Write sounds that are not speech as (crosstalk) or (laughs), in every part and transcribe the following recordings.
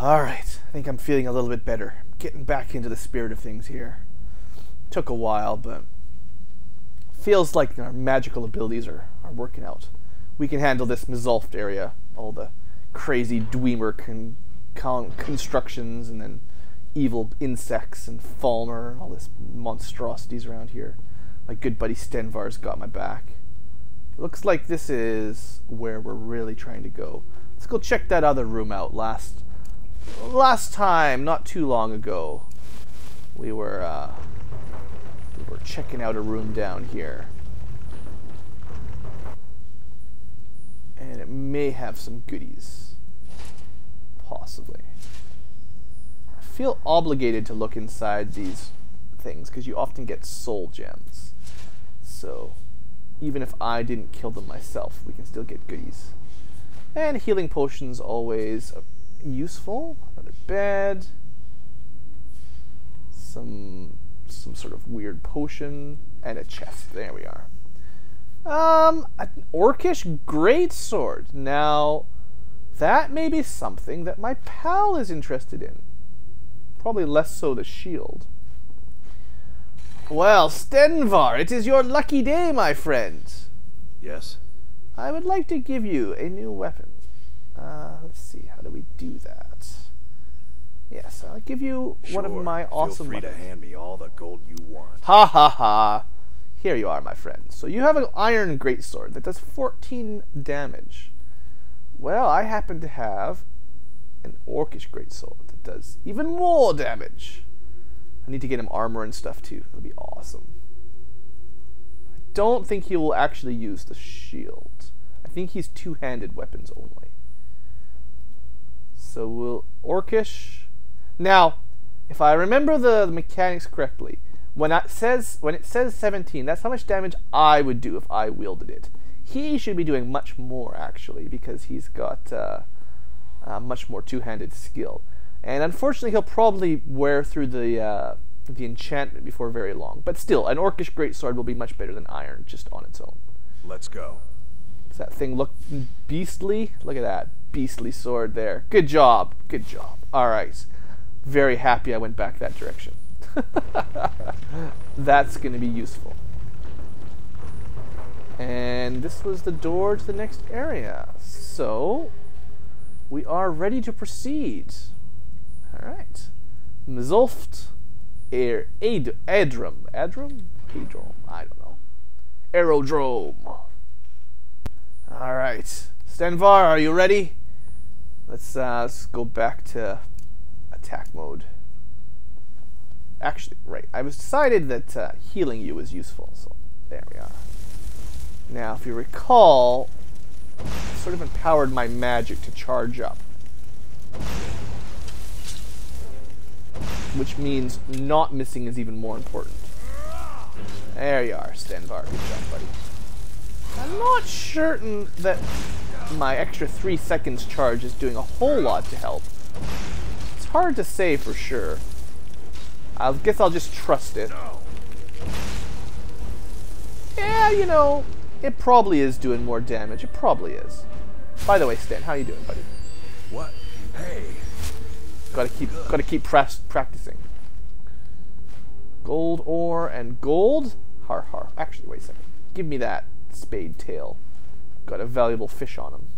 Alright, I think I'm feeling a little bit better. Getting back into the spirit of things here. Took a while, but feels like our magical abilities are, are working out. We can handle this Mzulft area, all the crazy Dwemer con, con, constructions, and then evil insects and Falmer, all this monstrosities around here. My good buddy Stenvar's got my back. Looks like this is where we're really trying to go. Let's go check that other room out. Last last time, not too long ago, we were uh, we were checking out a room down here. And it may have some goodies. Possibly. I feel obligated to look inside these things because you often get soul gems. So even if I didn't kill them myself, we can still get goodies. And healing potions always useful. Another bed. Some some sort of weird potion and a chest. There we are. Um, an orcish greatsword. Now, that may be something that my pal is interested in. Probably less so the shield. Well, Stenvar, it is your lucky day, my friend. Yes? I would like to give you a new weapon. Uh, let's see, how do we do that? Yes, I'll give you sure. one of my awesome Feel free weapons. to hand me all the gold you want. Ha ha ha! Here you are, my friend. So you have an iron greatsword that does 14 damage. Well, I happen to have an orcish greatsword that does even more damage. I need to get him armor and stuff too. It'll be awesome. I don't think he will actually use the shield. I think he's two-handed weapons only. So we'll orcish. Now, if I remember the, the mechanics correctly, when it says when it says 17, that's how much damage I would do if I wielded it. He should be doing much more actually because he's got uh, uh, much more two-handed skill. And unfortunately, he'll probably wear through the uh, the enchantment before very long. But still, an orcish greatsword will be much better than iron just on its own. Let's go. Does that thing look beastly? Look at that beastly sword there. Good job. Good job. All right. Very happy I went back that direction. (laughs) That's going to be useful. And this was the door to the next area. So, we are ready to proceed. All right. Mzulft, Air, Ad, Adrum, Adrum, Adrum, I don't know. Aerodrome. All right, Stenvar, are you ready? Let's uh, let's go back to attack mode. Actually, right, I was decided that uh, healing you is useful, so there we are. Now, if you recall, I sort of empowered my magic to charge up. Which means not missing is even more important. There you are, Stenvar. Good job, buddy. I'm not certain that my extra three seconds charge is doing a whole lot to help. It's hard to say for sure. I guess I'll just trust it. Yeah, you know, it probably is doing more damage. It probably is. By the way, Stan, how you doing, buddy? What? Hey. Gotta keep, gotta keep press practicing. Gold ore and gold. Har har. Actually, wait a second. Give me that spade tail. Got a valuable fish on him.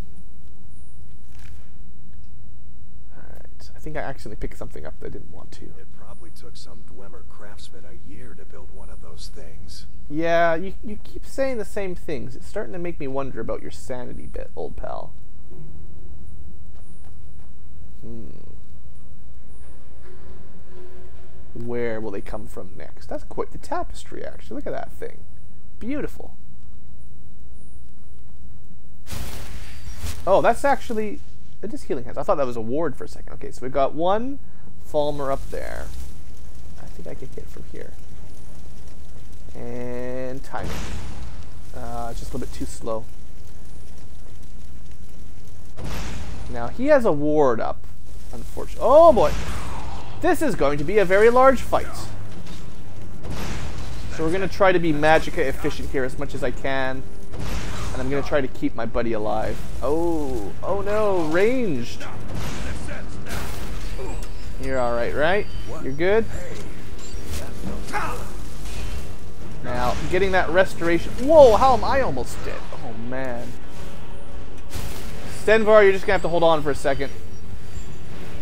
Alright. I think I accidentally picked something up that I didn't want to. It probably took some Dwemer craftsman a year to build one of those things. Yeah, you, you keep saying the same things. It's starting to make me wonder about your sanity bit, old pal. Hmm. Where will they come from next? That's quite the tapestry, actually. Look at that thing. Beautiful. Oh, that's actually... It is healing hands. I thought that was a ward for a second. Okay, so we've got one Falmer up there. I think I can hit from here. And timing. Uh, just a little bit too slow. Now, he has a ward up, unfortunately. Oh, boy. This is going to be a very large fight. So we're going to try to be Magicka efficient here as much as I can. I'm to try to keep my buddy alive. Oh, oh no, ranged. You're alright, right? You're good? Now, getting that restoration. Whoa, how am I almost dead? Oh, man. Stenvar, you're just gonna have to hold on for a second.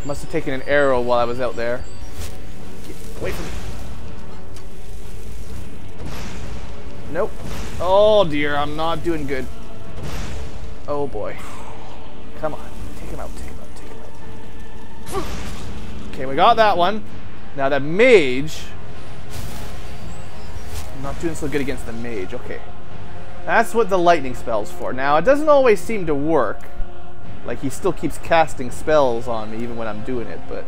Must have taken an arrow while I was out there. Get away from me. Nope. Oh dear, I'm not doing good. Oh boy. Come on. Take him out, take him out, take him out. Okay, we got that one. Now that mage. I'm not doing so good against the mage. Okay. That's what the lightning spell's for. Now, it doesn't always seem to work. Like, he still keeps casting spells on me even when I'm doing it, but...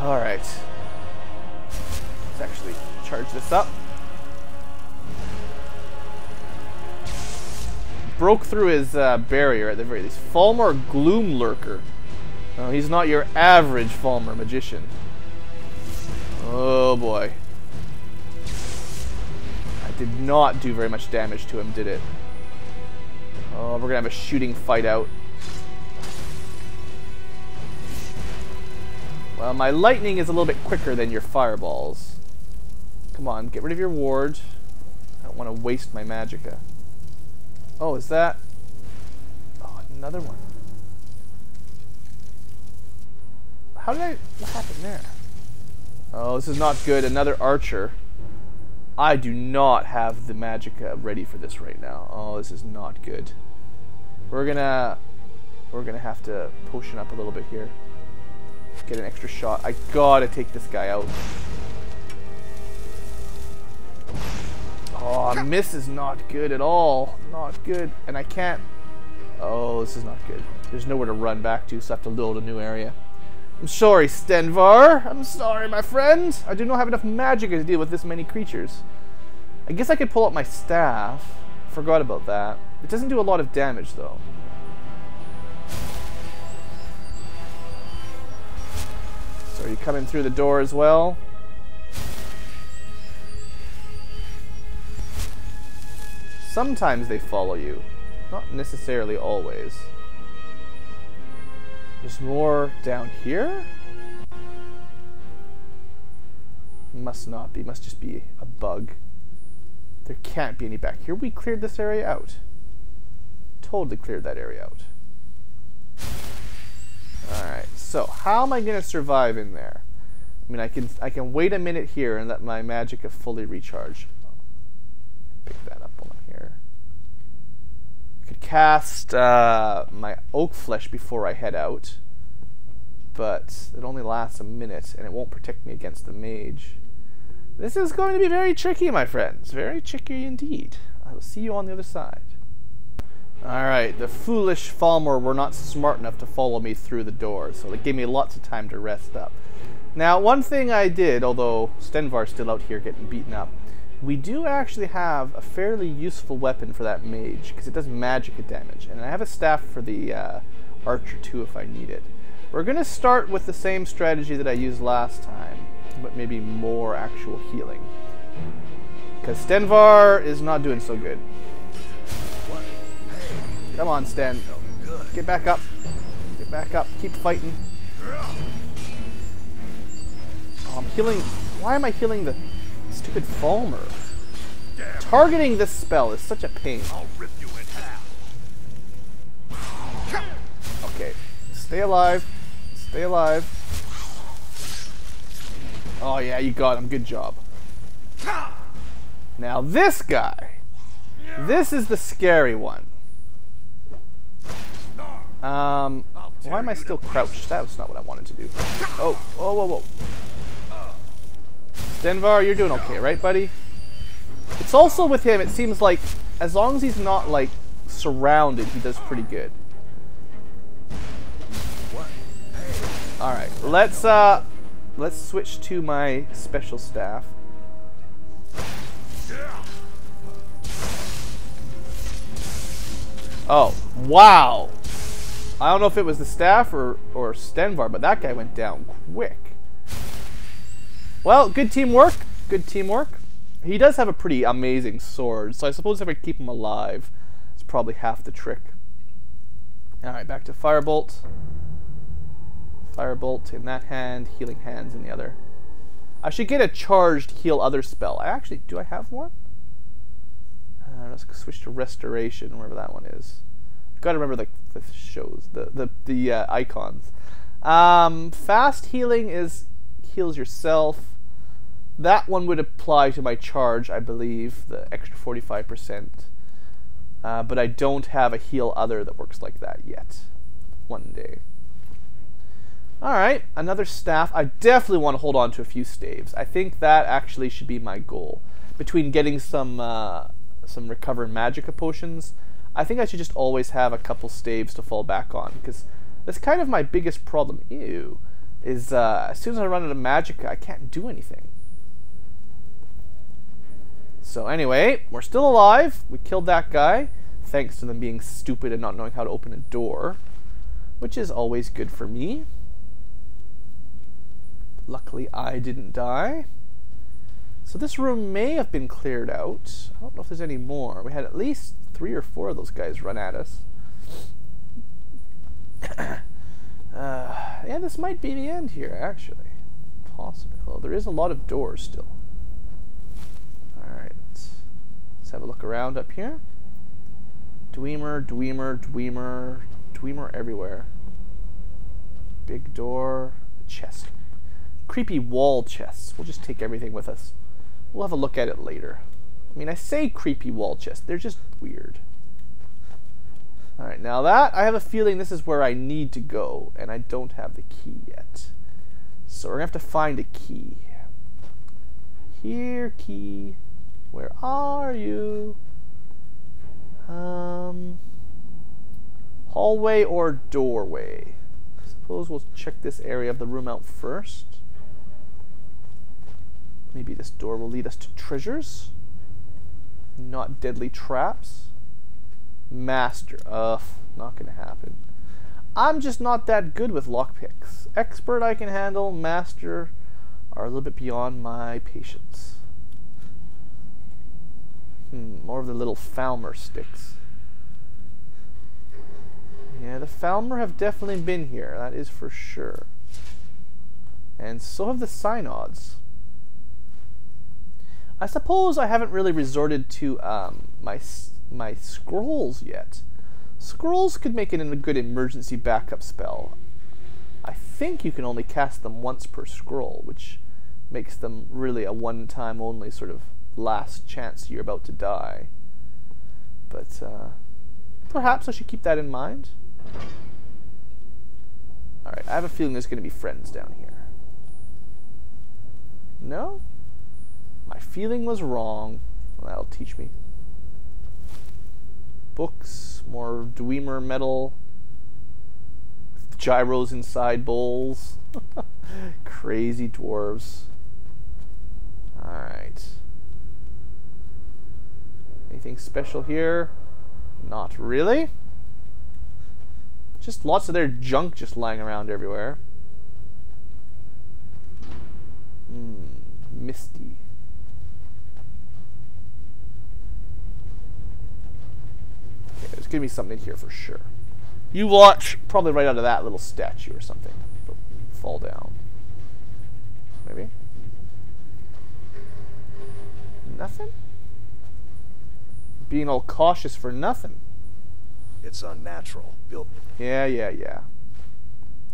Alright. Let's actually charge this up. Broke through his uh, barrier at the very least. Falmer Gloomlurker. No, he's not your average Falmer magician. Oh boy. I did not do very much damage to him, did it? Oh, we're gonna have a shooting fight out. Well, my lightning is a little bit quicker than your fireballs. Come on, get rid of your ward. I don't want to waste my magicka. Oh, is that... Oh, another one. How did I... What happened there? Oh, this is not good. Another archer. I do not have the magicka uh, ready for this right now. Oh, this is not good. We're gonna... We're gonna have to potion up a little bit here. Get an extra shot. I gotta take this guy out. Oh, miss is not good at all. Not good. And I can't... Oh, this is not good. There's nowhere to run back to, so I have to load a new area. I'm sorry, Stenvar. I'm sorry, my friend. I do not have enough magic to deal with this many creatures. I guess I could pull up my staff. Forgot about that. It doesn't do a lot of damage, though. So are you coming through the door as well? Sometimes they follow you. Not necessarily always. There's more down here? Must not be. Must just be a bug. There can't be any back here. We cleared this area out. Totally cleared that area out. Alright, so how am I going to survive in there? I mean, I can I can wait a minute here and let my magic fully recharge. Pick that up while I'm here. I could cast uh, my oak flesh before I head out, but it only lasts a minute and it won't protect me against the mage. This is going to be very tricky, my friends. Very tricky indeed. I will see you on the other side. Alright, the foolish Falmer were not smart enough to follow me through the door, so it gave me lots of time to rest up. Now, one thing I did, although Stenvar's still out here getting beaten up, we do actually have a fairly useful weapon for that mage, because it does magic damage, and I have a staff for the uh, archer too if I need it. We're going to start with the same strategy that I used last time, but maybe more actual healing. Because Stenvar is not doing so good. Come on, Sten. Get back up. Get back up. Keep fighting. Oh, I'm healing. Why am I healing the stupid Falmer? Targeting this spell is such a pain. Okay. Stay alive. Stay alive. Oh yeah, you got him. Good job. Now this guy. This is the scary one. Um, why am I still crouched? That was not what I wanted to do. Oh, whoa, whoa, whoa. Stenvar, you're doing okay, right, buddy? It's also with him, it seems like, as long as he's not, like, surrounded, he does pretty good. Alright, let's, uh, let's switch to my special staff. Oh, wow! I don't know if it was the staff or, or Stenvar, but that guy went down quick. Well, good teamwork. Good teamwork. He does have a pretty amazing sword, so I suppose if I keep him alive, it's probably half the trick. Alright, back to Firebolt. Firebolt in that hand, Healing Hands in the other. I should get a charged Heal Other spell. I actually, do I have one? Uh, let's switch to Restoration, wherever that one is. I've got to remember the, the shows, the, the, the uh, icons. Um, fast Healing is heals yourself. That one would apply to my charge, I believe, the extra 45%. Uh, but I don't have a heal other that works like that yet. One day. Alright, another staff. I definitely want to hold on to a few staves. I think that actually should be my goal. Between getting some uh, some recover magicka potions, I think I should just always have a couple staves to fall back on. Because that's kind of my biggest problem. Ew. Is uh, as soon as I run out of magicka, I can't do anything. So anyway, we're still alive. We killed that guy, thanks to them being stupid and not knowing how to open a door, which is always good for me. Luckily, I didn't die. So this room may have been cleared out. I don't know if there's any more. We had at least three or four of those guys run at us. (coughs) uh, yeah, this might be the end here, actually. Possibly. Although there is a lot of doors still. Let's have a look around up here. Dwemer, Dwemer, Dwemer, Dwemer everywhere. Big door, chest. Creepy wall chests. We'll just take everything with us. We'll have a look at it later. I mean, I say creepy wall chests. They're just weird. Alright, now that, I have a feeling this is where I need to go, and I don't have the key yet. So we're going to have to find a key. Here, key. Where are you? Um, hallway or doorway? I suppose we'll check this area of the room out first. Maybe this door will lead us to treasures. Not deadly traps. Master. Ugh, not gonna happen. I'm just not that good with lockpicks. Expert I can handle, master are a little bit beyond my patience. Hmm, more of the little Falmer sticks. Yeah, the Falmer have definitely been here, that is for sure. And so have the Synods. I suppose I haven't really resorted to um, my my scrolls yet. Scrolls could make it a good emergency backup spell. I think you can only cast them once per scroll, which makes them really a one-time only sort of last chance you're about to die. But uh, perhaps I should keep that in mind. Alright, I have a feeling there's going to be friends down here. No? My feeling was wrong. Well, that'll teach me. Books, more Dwemer metal, gyros inside bowls. (laughs) Crazy dwarves. Alright. Anything special here? Not really. Just lots of their junk just lying around everywhere. Hmm, misty. Okay, there's gonna be something in here for sure. You watch, probably right out of that little statue or something. Fall down. Maybe? Nothing? Being all cautious for nothing. It's unnatural. Yeah, yeah, yeah.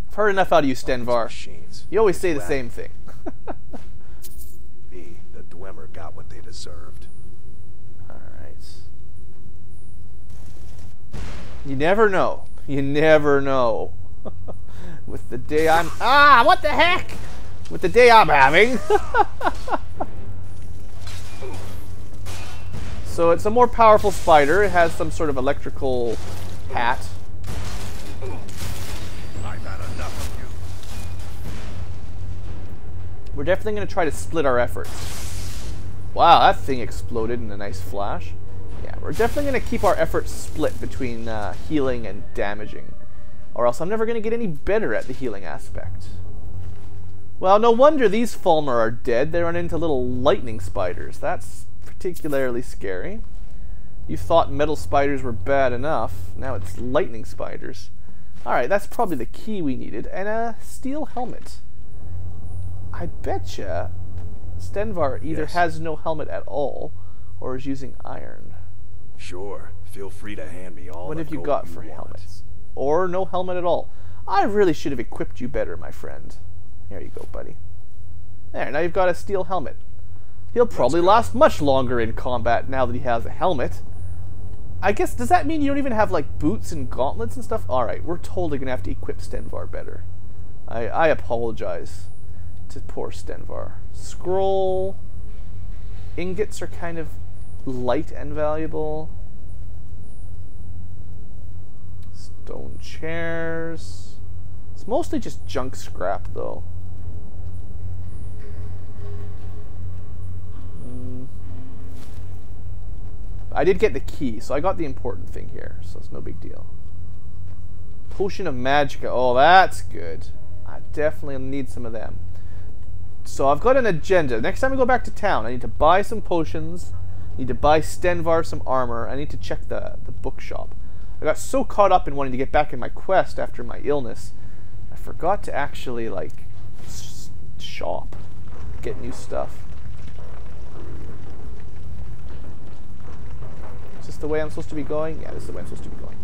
I've heard enough out of you, Stenvar. Machines, You always say the same thing. (laughs) B, the Dwemer got what they deserved. Alright. You never know. You never know. (laughs) With the day I'm... Ah, what the heck? With the day I'm having. (laughs) So it's a more powerful spider. It has some sort of electrical hat. We're definitely going to try to split our efforts. Wow, that thing exploded in a nice flash. Yeah, we're definitely going to keep our efforts split between uh, healing and damaging. Or else I'm never going to get any better at the healing aspect. Well, no wonder these Falmer are dead. They run into little lightning spiders. That's particularly scary. You thought metal spiders were bad enough. Now it's lightning spiders. Alright, that's probably the key we needed. And a steel helmet. I betcha Stenvar either Yes. has no helmet at all or is using iron. Sure. Feel free to hand me all What have you got for want. helmets? Or no helmet at all? I really should have equipped you better, my friend. Here you go, buddy. There, now you've got a steel helmet. He'll probably last much longer in combat now that he has a helmet. I guess, does that mean you don't even have, like, boots and gauntlets and stuff? Alright, we're totally gonna have to equip Stenvar better. I, I apologize to poor Stenvar. Scroll. Ingots are kind of light and valuable. Stone chairs. It's mostly just junk scrap, though. I did get the key, so I got the important thing here, so it's no big deal. Potion of Magicka. Oh, that's good. I definitely need some of them. So I've got an agenda. Next time I go back to town, I need to buy some potions. I need to buy Stenvar some armor. I need to check the, the bookshop. I got so caught up in wanting to get back in my quest after my illness, I forgot to actually, like, shop. Get new stuff. Is this the way I'm supposed to be going? Yeah, this is the way I'm supposed to be going.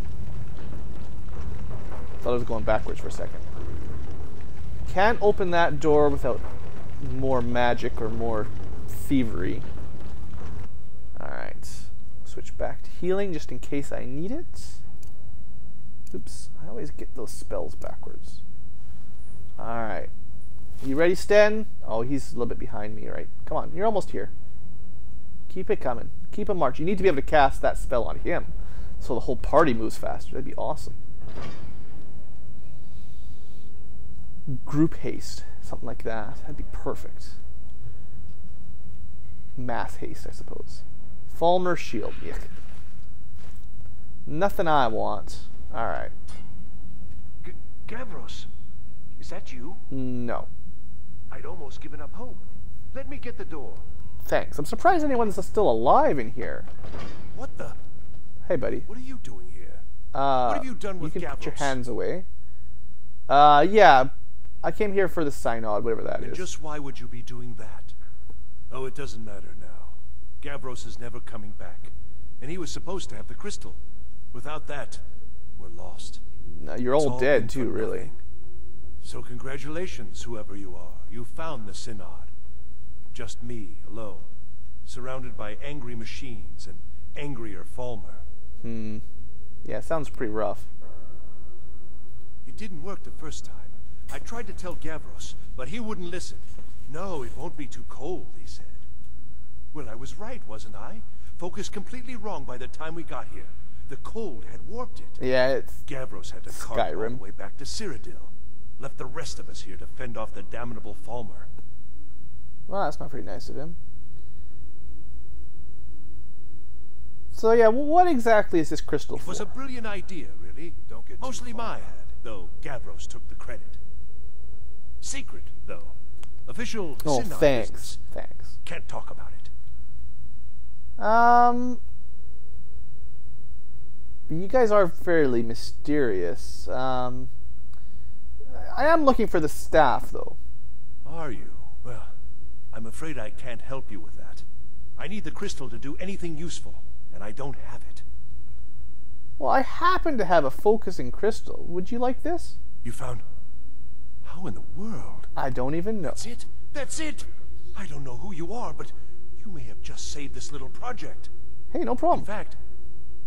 Thought I was going backwards for a second. Can't open that door without more magic or more thievery. Alright. Switch back to healing just in case I need it. Oops, I always get those spells backwards. Alright. You ready, Sten? Oh, he's a little bit behind me, right? Come on, you're almost here. Keep it coming. Keep a march. You need to be able to cast that spell on him so the whole party moves faster. That'd be awesome. Group haste. Something like that. That'd be perfect. Mass haste, I suppose. Falmer shield. Yuck. Nothing I want. Alright. Gavros, is that you? No. I'd almost given up hope. Let me get the door. Thanks. I'm surprised anyone's still alive in here. What the? Hey, buddy. What are you doing here? Uh, What have you done with You can put your hands away. Uh, yeah. I came here for the synod, whatever that And is. just why would you be doing that? Oh, it doesn't matter now. Gavros is never coming back. And he was supposed to have the crystal. Without that, we're lost. No, you're all all dead too, really. So congratulations, whoever you are. You found the Synod. Just me, alone. Surrounded by angry machines and angrier Falmer. Hmm. Yeah, sounds pretty rough. It didn't work the first time. I tried to tell Gavros, but he wouldn't listen. No, it won't be too cold, he said. Well, I was right, wasn't I? Focused completely wrong by the time we got here. The cold had warped it. Yeah, it's Gavros had to cart it all the way back to Cyrodiil. Left the rest of us here to fend off the damnable Falmer. Well, that's not very nice of him. So yeah, what exactly is this crystal It for? was a brilliant idea, really. Don't get too Mostly my head, though Gavros took the credit. Secret, though. Official oh, Synod thanks, business. thanks. Can't talk about it. Um, you guys are fairly mysterious. Um, I am looking for the staff, though. Are you? I'm afraid I can't help you with that. I need the crystal to do anything useful, and I don't have it. Well, I happen to have a focusing crystal. Would you like this? You found... How in the world? I don't even know. That's it? That's it! I don't know who you are, but you may have just saved this little project. Hey, no problem. In fact,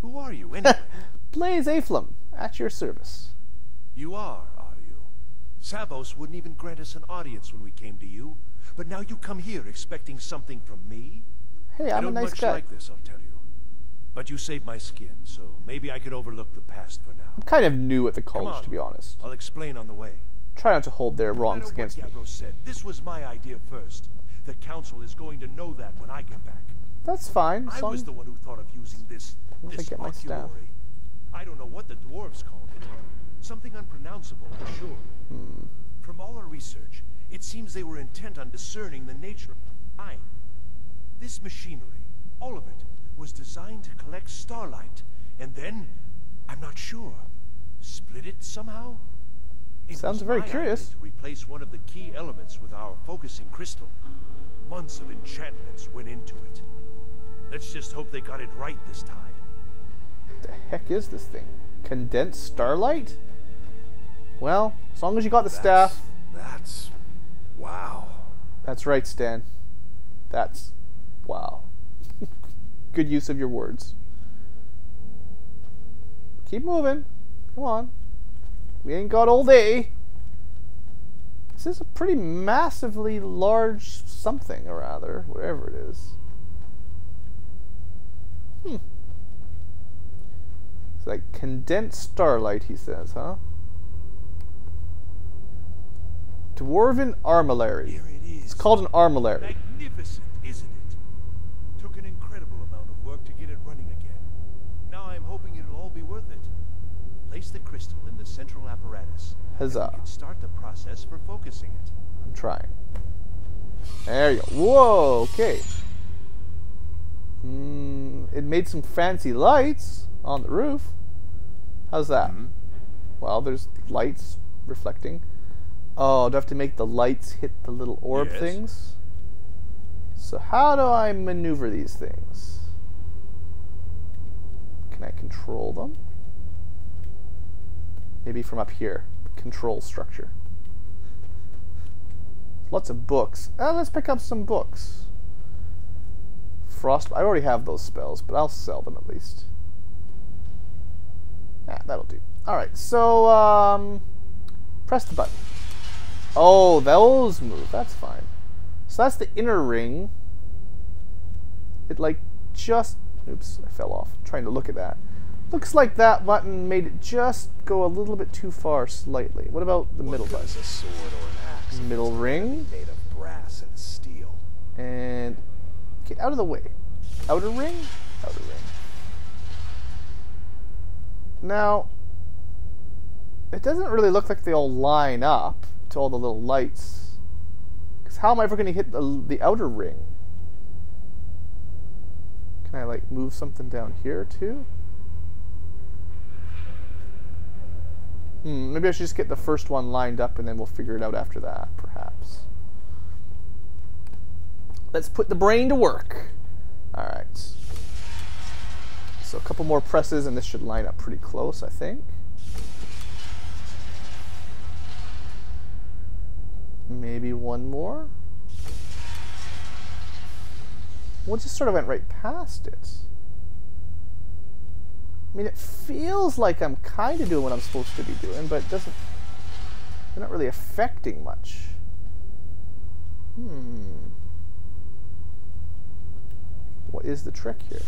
who are you anyway? (laughs) Blaze Aflam, at your service. you are? Savos wouldn't even grant us an audience when we came to you, but now you come here expecting something from me? Hey, I I'm a don't nice much guy. like this, I'll tell you. But you saved my skin, so maybe I can overlook the past for now. I'm kind of new at the college, on. to be honest. I'll explain on the way. Try not to hold their wrongs against me. said, this was my idea first. The council is going to know that when I get back. That's fine. I was the one who thought of using this, Once I this get my staff. I don't know what the dwarves called it. Something unpronounceable, for sure. Hmm. From all our research, it seems they were intent on discerning the nature of time. This machinery, all of it, was designed to collect starlight, and then, I'm not sure, Split it somehow? It Sounds very curious. To replace one of the key elements with our focusing crystal. Months of enchantments went into it. Let's just hope they got it right this time. the heck is this thing? Condensed starlight? Well, as long as you got the staff. That's. Wow. That's right, Stan. That's wow. (laughs) Good use of your words. Keep moving. Come on. We ain't got all day. This is a pretty massively large something, or rather, whatever it is. Hmm. It's like condensed starlight, he says, huh? Dwarven armillary. Here it is. It's called an armillary. Magnificent, isn't it? Took an incredible amount of work to get it running again. Now I'm hoping it'll all be worth it. Place the crystal in the central apparatus. and Huzzah. we can start the process for focusing it. I'm trying. There you go. Whoa, okay. Mm, it made some fancy lights on the roof. How's that? Well, there's lights reflecting. Oh, do I have to make the lights hit the little orb Yes. things? So how do I maneuver these things? Can I control them? Maybe from up here. Control structure. Lots of books. Uh, let's pick up some books. Frost. I already have those spells, but I'll sell them at least. Ah, that'll do. All right. So, um, press the button. Oh, those move. That's fine. So that's the inner ring. It like just. Oops, I fell off. trying to look at that. Looks like that button made it just go a little bit too far slightly. What about the middle What button? a sword or an axe? Middle ring. Made of brass and steel. and get out of the way. Outer ring? Outer ring. Now, it doesn't really look like they all line up to all the little lights. Because how am I ever going to hit the, the outer ring? Can I, like, move something down here, too? Hmm, maybe I should just get the first one lined up and then we'll figure it out after that, perhaps. Let's put the brain to work. All right. So a couple more presses and this should line up pretty close, I think. Maybe one more. Well, it just sort of went right past it. I mean, it feels like I'm kind of doing what I'm supposed to be doing, but it doesn't. They're not really affecting much. Hmm. What is the trick here?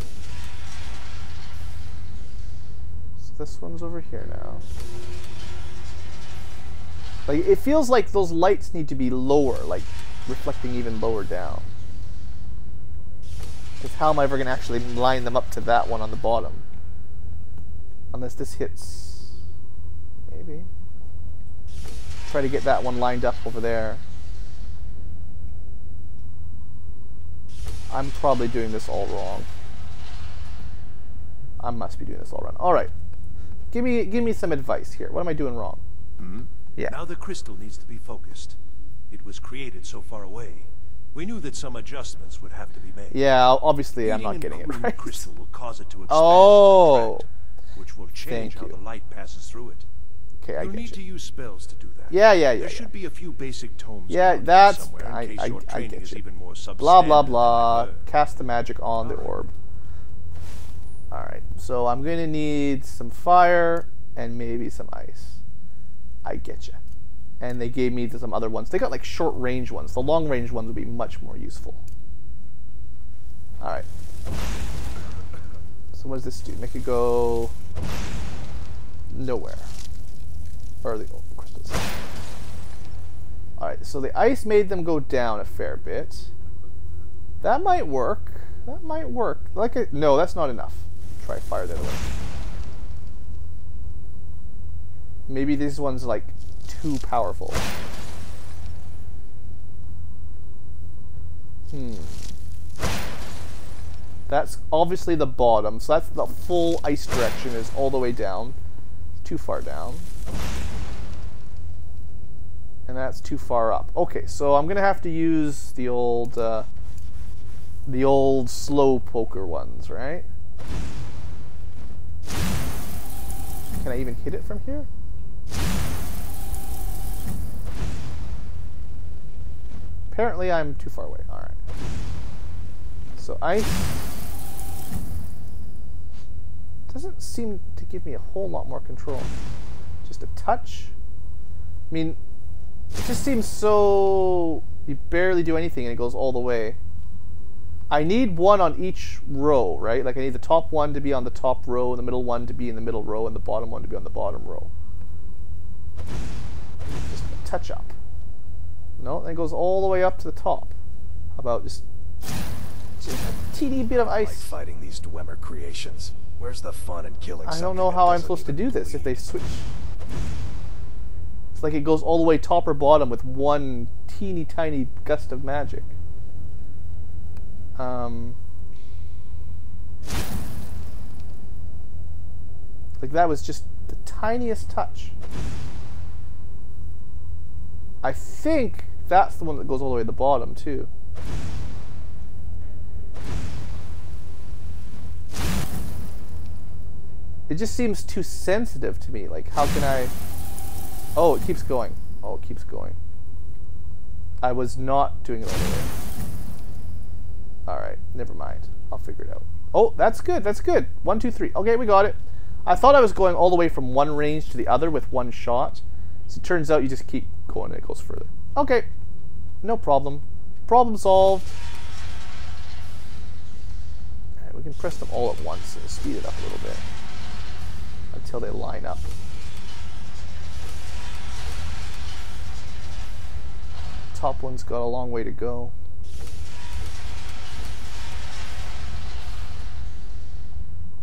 So this one's over here now. Like it feels like those lights need to be lower, like reflecting even lower down. Because how am I ever going to actually line them up to that one on the bottom? Unless this hits. Maybe. Try to get that one lined up over there. I'm probably doing this all wrong. I must be doing this all wrong. All right. Give me give me some advice here. What am I doing wrong? Mm-hmm. Yeah. Now the crystal needs to be focused. It was created so far away. We knew that some adjustments would have to be made. Yeah, obviously I'm not getting it cooling the right. crystal will cause it to expand Oh. which will change Thank how you. the light passes through it. Okay, I get need to use spells to do that. Yeah, yeah, yeah, There yeah. should be a few basic tomes. Yeah, that's somewhere in I, case I, your I training get is you. even more Blah blah blah. Cast the magic on the orb. All right. So I'm going to need some fire and maybe some ice. I get you. And they gave me some other ones. They got like short range ones. The long range ones would be much more useful. All right. So what does this do? Make it go nowhere. Or the crystals. All right. So the ice made them go down a fair bit. That might work. That might work. Like a, no, that's not enough. Try fire the other way. Maybe this one's like too powerful. Hmm. That's obviously the bottom, so that's the full ice direction is all the way down. too far down. And that's too far up. Okay, so I'm gonna have to use the old, uh, the old slow poker ones, right? Can I even hit it from here? Apparently I'm too far away. Alright. So ice doesn't seem to give me a whole lot more control. Just a touch. I mean, it just seems so... You barely do anything and it goes all the way. I need one on each row, right? Like I need the top one to be on the top row, and the middle one to be in the middle row, and the bottom one to be on the bottom row. Just a touch up. No, then it goes all the way up to the top. How about just, just a teeny bit of Like ice? fighting these Dwemer creations. Where's the fun in killing I don't know how I'm supposed to do this if they switch. It's like it goes all the way top or bottom with one teeny tiny gust of magic. Um, like that was just the tiniest touch. I think that's the one that goes all the way to the bottom too. It just seems too sensitive to me. Like, how can I? Oh, it keeps going. Oh, it keeps going. I was not doing it all the way. All right, never mind. I'll figure it out. Oh, that's good. That's good. One, two, three. Okay, we got it. I thought I was going all the way from one range to the other with one shot. So it turns out you just keep and it goes further. Okay, no problem. Problem solved. We can press them all at once and speed it up a little bit until they line up. Top one's got a long way to go.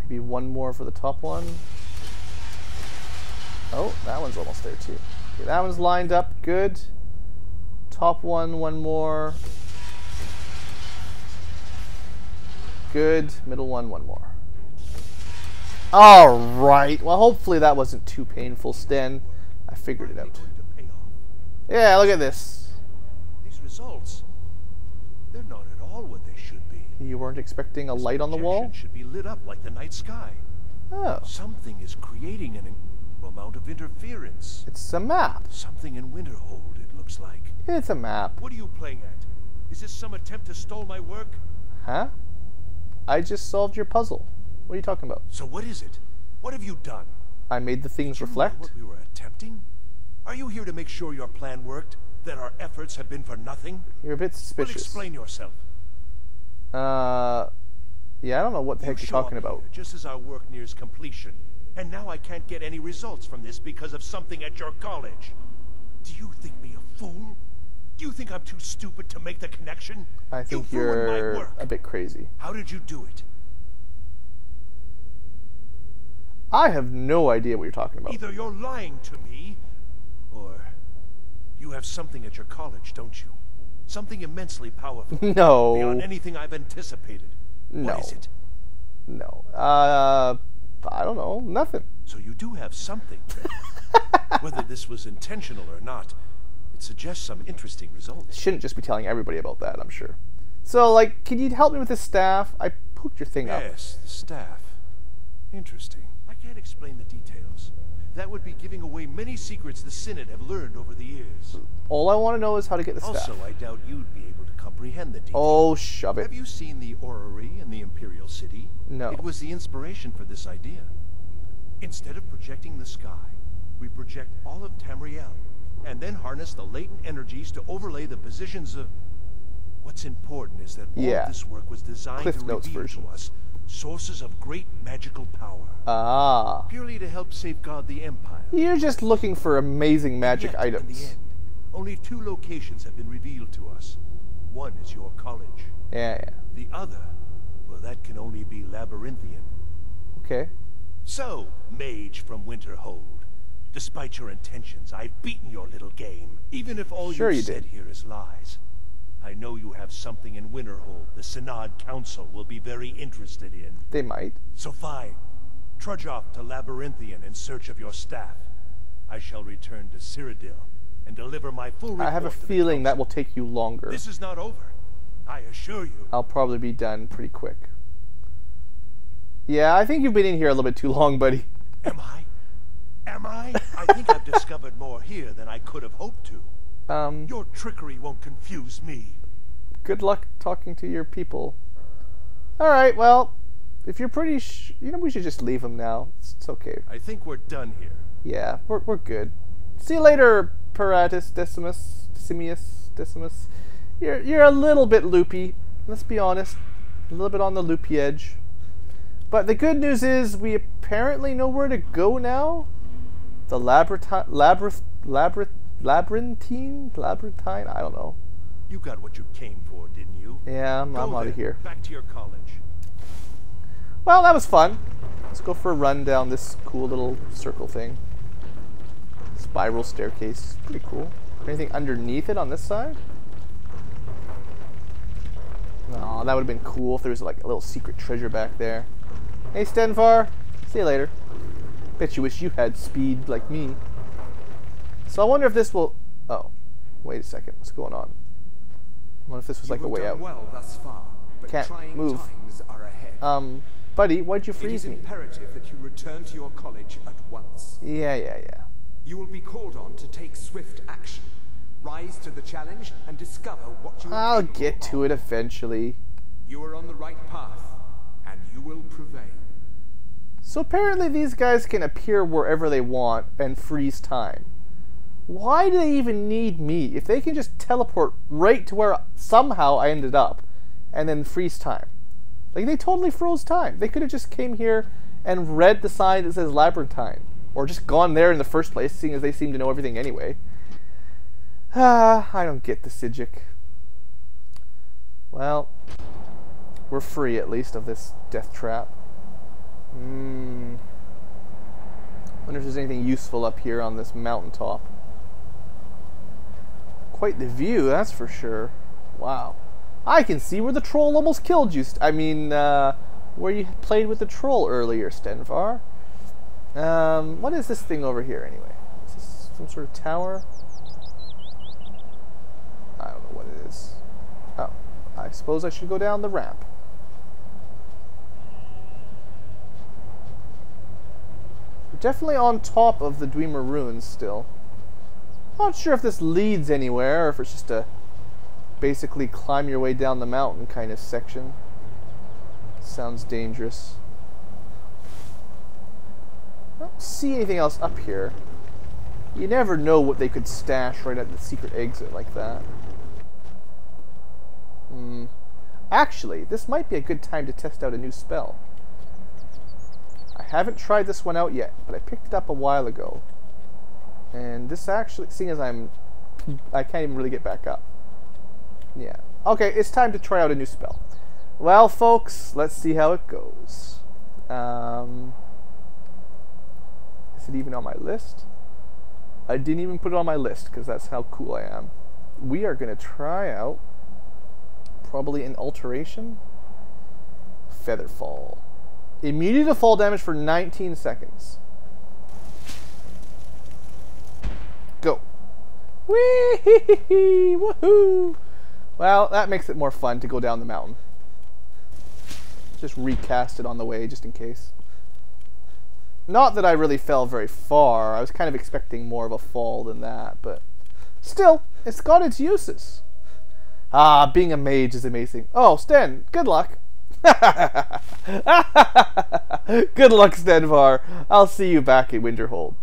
Maybe one more for the top one. Oh, that one's almost there too. Okay, that one's lined up. Good. Top one, one more. Good. Middle one, one more. All right. Well, hopefully that wasn't too painful, Sten. I figured it out. Going to pay off. Yeah, look at this. These results, they're not at all what they should be. You weren't expecting a light on the wall? should be lit up like the night sky. Oh, Something is creating an incredible amount of interference. it's a map. Something in Winterhold, it looks like. It's a map. What are you playing at? Is this some attempt to stall my work? Huh? I just solved your puzzle. What are you talking about? So what is it? What have you done? I made the things know reflect. what we were attempting? Are you here to make sure your plan worked? That our efforts have been for nothing? You're a bit Well, suspicious. explain yourself. Uh, yeah, I don't know what the You heck you're talking about. just as our work nears completion, and now I can't get any results from this because of something at your college. Do you think me a fool? Do you think I'm too stupid to make the connection? I think my you're work. a bit crazy. How did you do it? I have no idea what you're talking about. Either you're lying to me, or you have something at your college, don't you? Something immensely powerful. (laughs) No. Beyond anything I've anticipated. No. What is it? No. Uh, I don't know. Nothing. So you do have something. (laughs) Whether this was intentional or not, it suggests some interesting results. Shouldn't just be telling everybody about that, I'm sure. So, like, can you help me with this staff? I pooped your thing up. Yes, the staff. Interesting. I can't explain the details. That would be giving away many secrets the Synod have learned over the years. All I want to know is how to get the staff. Also, I doubt you'd be able to comprehend the details. oh, shove it. Have you seen the orrery in the Imperial City? No. It was the inspiration for this idea. Instead of projecting the sky, we project all of Tamriel, and then harness the latent energies to overlay the positions of... What's important is that all Yeah. of this work was designed Cliff to Notes reveal version. to us sources of great magical power, Ah. purely to help safeguard the Empire. You're just looking for amazing magic Yet, In the items. end, only two locations have been revealed to us. One is your college. Yeah, yeah. The other, well, that can only be labyrinthian. Okay. So, mage from Winterhold, despite your intentions, I've beaten your little game. Even if all Sure you've you said did. here is lies. I know you have something in Winterhold the Synod Council will be very interested in. They might. So fine. Trudge off to Labyrinthian in search of your staff. I shall return to Cyrodiil and deliver my full report I have a feeling that will take you longer. This is not over. I assure you. I'll probably be done pretty quick. Yeah, I think you've been in here a little bit too long, buddy. Am I? Am I? I think I've (laughs) discovered more here than I could have hoped to. Um, Your trickery won't confuse me. good luck talking to your people. All right, well, if you're pretty, sh- you know, we should just leave them now. It's, it's okay. I think we're done here. Yeah, we're we're good. See you later, Paratus Decimus, Decimus, Decimus. You're you're a little bit loopy. Let's be honest, a little bit on the loopy edge. But the good news is we apparently know where to go now. The labyrinth, labyrinth, labyrinth, labyrinthine, labyrinthine. I don't know. You got what you came for, didn't you? Yeah, I'm, I'm out of here. Back to your college. Well, that was fun. Let's go for a run down this cool little circle thing. Spiral staircase. Pretty cool. Anything underneath it on this side? Oh, that would have been cool if there was like a little secret treasure back there. Hey, Stenvar. See you later. Bet you wish you had speed like me. So I wonder if this will. Oh, wait a second. What's going on? I wonder if this was like a way out. well thus far, but Can't move. times are ahead. Um, buddy, why'd you it freeze is me? imperative that you return to your college at once. Yeah, yeah, yeah. You will be called on to take swift action. Rise to the challenge and discover what you I'll get to it eventually. You are on the right path, and you will prevail. So apparently these guys can appear wherever they want and freeze time. Why do they even need me if they can just teleport right to where somehow I ended up and then freeze time? Like they totally froze time. They could have just came here and read the sign that says Labyrinthian or just gone there in the first place seeing as they seem to know everything anyway. Ah, (sighs) I don't get the Psijic. Well, we're free at least of this death trap. Hmm. Wonder if there's anything useful up here on this mountaintop. Quite the view, that's for sure. Wow. I can see where the troll almost killed you. I mean, uh, where you played with the troll earlier, Stenvar. Um, what is this thing over here anyway? Is this some sort of tower? I don't know what it is. Oh, I suppose I should go down the ramp. We're definitely on top of the Dwemer ruins still. Not sure if this leads anywhere or if it's just a basically climb your way down the mountain kind of section. Sounds dangerous. I don't see anything else up here. You never know what they could stash right at the secret exit like that. Hmm. Actually, this might be a good time to test out a new spell. I haven't tried this one out yet, but I picked it up a while ago. And this actually, seeing as I'm, I can't even really get back up. Yeah. Okay, it's time to try out a new spell. Well, folks, let's see how it goes. Um, is it even on my list? I didn't even put it on my list because that's how cool I am. We are going to try out probably an alteration. Featherfall. Immediate to fall damage for 19 seconds. Go. Whee! Woohoo! Well, that makes it more fun to go down the mountain. Just recast it on the way, just in case. Not that I really fell very far. I was kind of expecting more of a fall than that, but still, it's got its uses. Ah, being a mage is amazing. Oh, Sten, good luck. (laughs) good luck, Stenvar. I'll see you back at Winterhold.